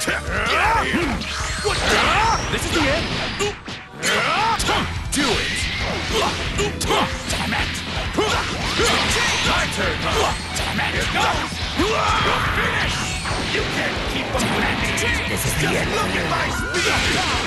This is the end. Do it. Damn it. My turn. Damn it. Here goes. You're finished. You can't keep up with me. This is the end. Look at my speed.